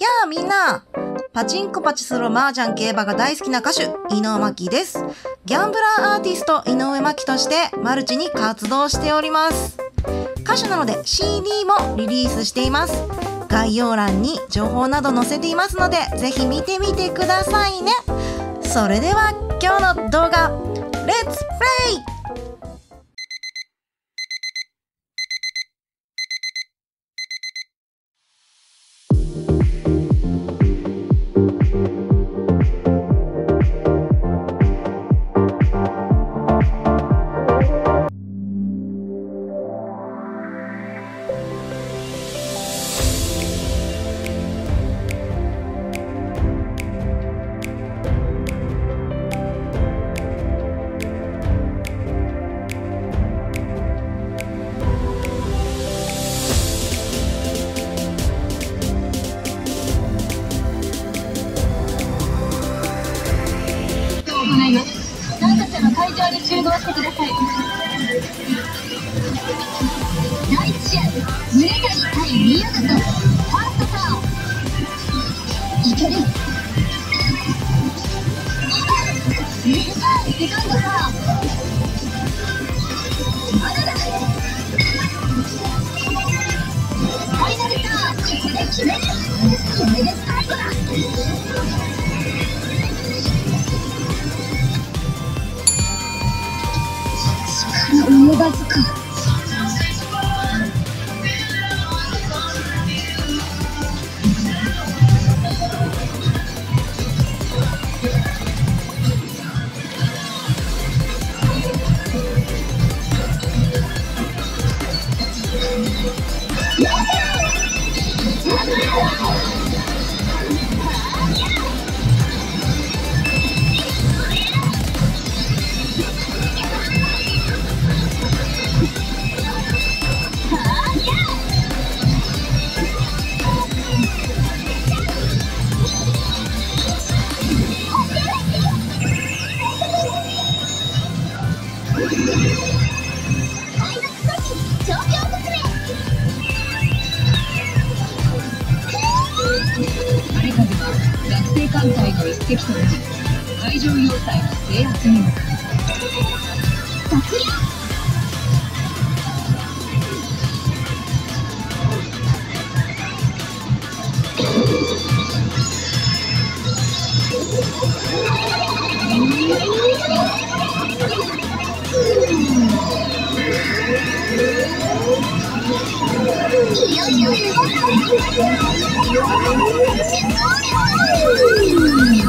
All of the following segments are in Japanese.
やあみんなパチンコパチスロ麻雀競馬が大好きな歌手、井上真希です。ギャンブラーアーティスト井上真希としてマルチに活動しております。歌手なので CD もリリースしています。概要欄に情報など載せていますので、ぜひ見てみてくださいね。それでは今日の動画、レッツプレイ会場に集合してください。bicycle. Yeah! 隊の一隻となり海上要塞の制圧に向か殴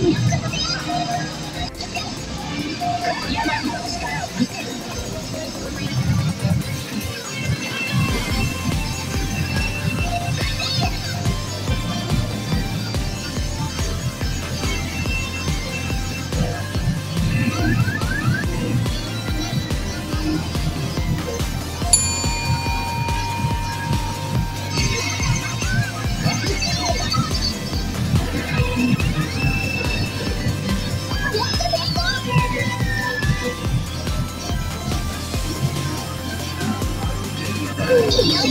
Yeah. Oh!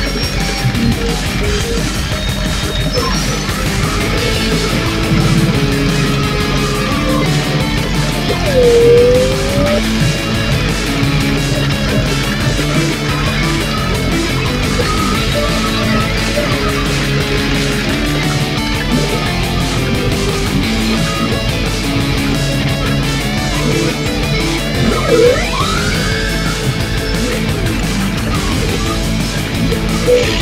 Thank